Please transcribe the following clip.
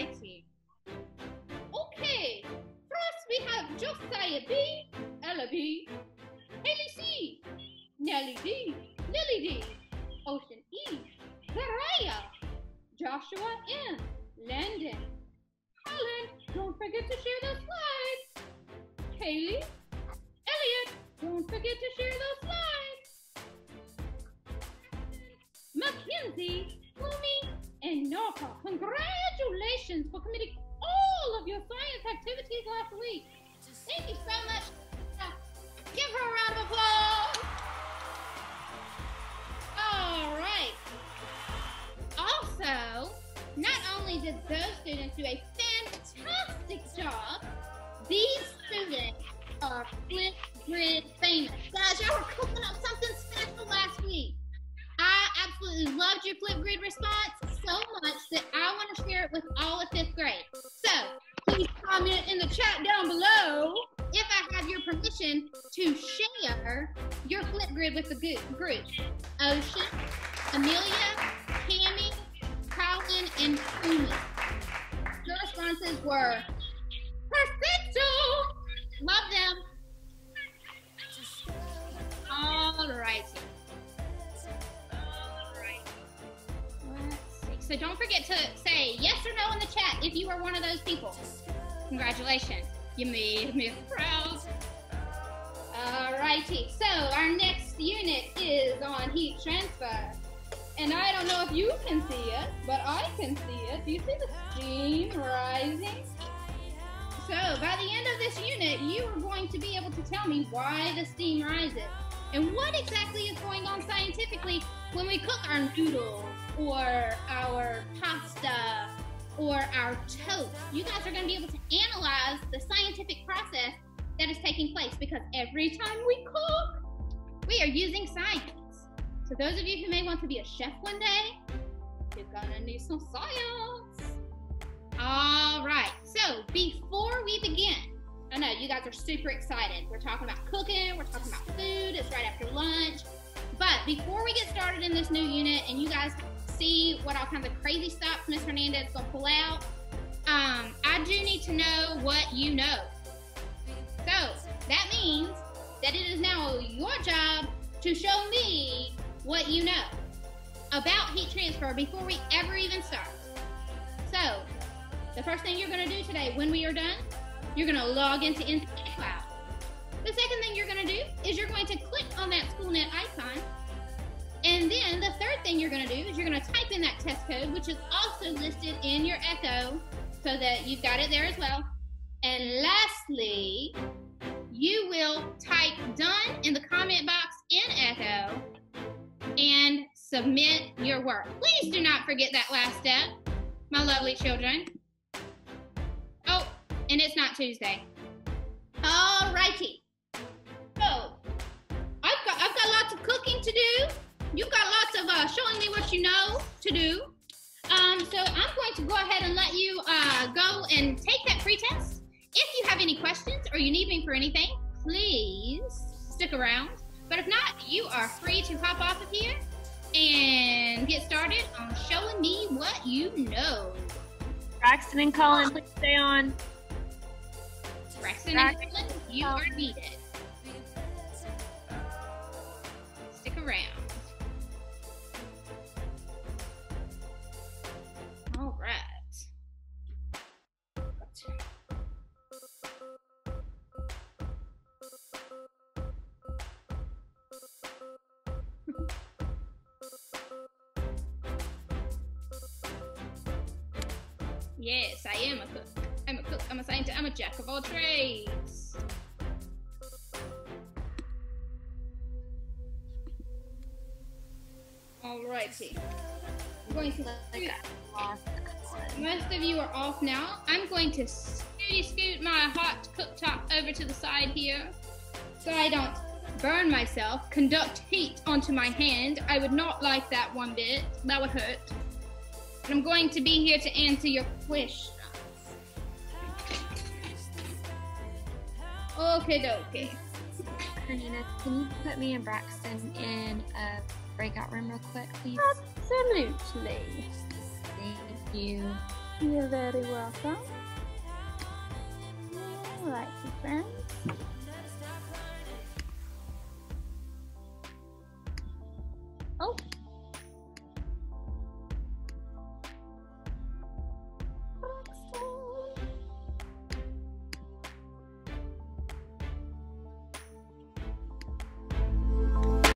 righty. Okay, first we have Josiah B, Ella B, Haley C, Nelly D, Lily D, Ocean E, Zaraya, Joshua N, Landon, Holland, don't forget to share those slides. Haley, Elliot, don't forget to share those slides. Mackenzie, Fumi, and Norca, congratulations for committing all of your science activities last week. Thank you so much. Give her a round of applause. All right. Also, not only did those students do a fantastic job, these students are Flipgrid famous. Guys, y'all were cooking up something special last week. I absolutely loved your Flipgrid response so much that I want to share it with all of fifth grade. So please comment in the chat down below if I have your permission to share your Flipgrid with the group. Ocean, Amelia, forget to say yes or no in the chat if you are one of those people. Congratulations. You made me proud. Alrighty, so our next unit is on heat transfer. And I don't know if you can see it, but I can see it. Do you see the steam rising? So by the end of this unit, you are going to be able to tell me why the steam rises and what exactly is going on scientifically when we cook our noodles or our pasta or our toast. You guys are going to be able to analyze the scientific process that is taking place because every time we cook, we are using science. So those of you who may want to be a chef one day, you're gonna need some science. All right, so before we begin, I know you guys are super excited. We're talking about cooking, we're talking about food, right after lunch. But before we get started in this new unit and you guys see what all kinds of crazy stuff Miss Hernandez is gonna pull out, um, I do need to know what you know. So that means that it is now your job to show me what you know about heat transfer before we ever even start. So, the first thing you're going to do today when we are done, you're going to log into Internet Cloud. The second thing you're to do is test code, which is also listed in your Echo so that you've got it there as well. And lastly, you will type done in the comment box in Echo and submit your work. Please do not forget that last step, my lovely children. Oh, and it's not Tuesday. All righty. Uh, showing me what you know to do. Um, so I'm going to go ahead and let you uh, go and take that pretest. If you have any questions or you need me for anything, please stick around. But if not, you are free to hop off of here and get started on showing me what you know. Braxton and Colin, please stay on. Braxton Braxton, and Colin, you are needed. Stick around. Yes, I am a cook. I'm a cook. I'm a scientist. I'm a jack of all trades. Alrighty. I'm going to scoot. Most of you are off now. I'm going to scooty scoot my hot cooktop over to the side here so I don't burn myself, conduct heat onto my hand. I would not like that one bit. That would hurt. And I'm going to be here to answer your questions. Okay, dokie. Karina, can you put me and Braxton in a breakout room real quick, please? Absolutely. Thank you. You're very welcome. Alright, friends.